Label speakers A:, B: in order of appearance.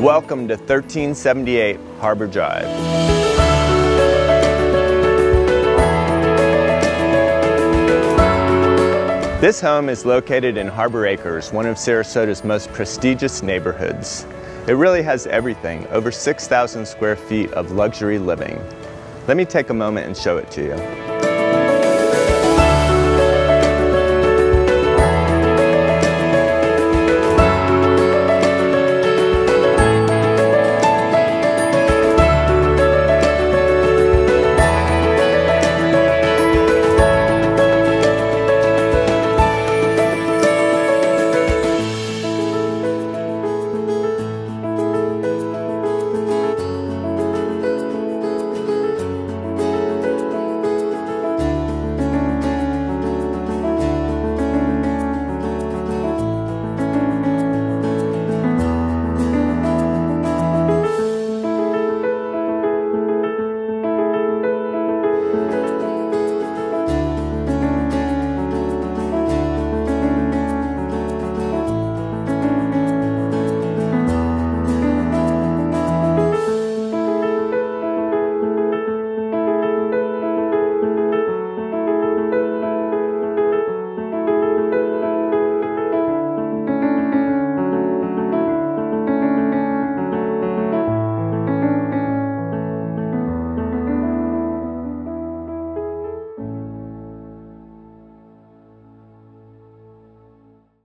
A: Welcome to 1378 Harbor Drive. This home is located in Harbor Acres, one of Sarasota's most prestigious neighborhoods. It really has everything, over 6,000 square feet of luxury living. Let me take a moment and show it to you.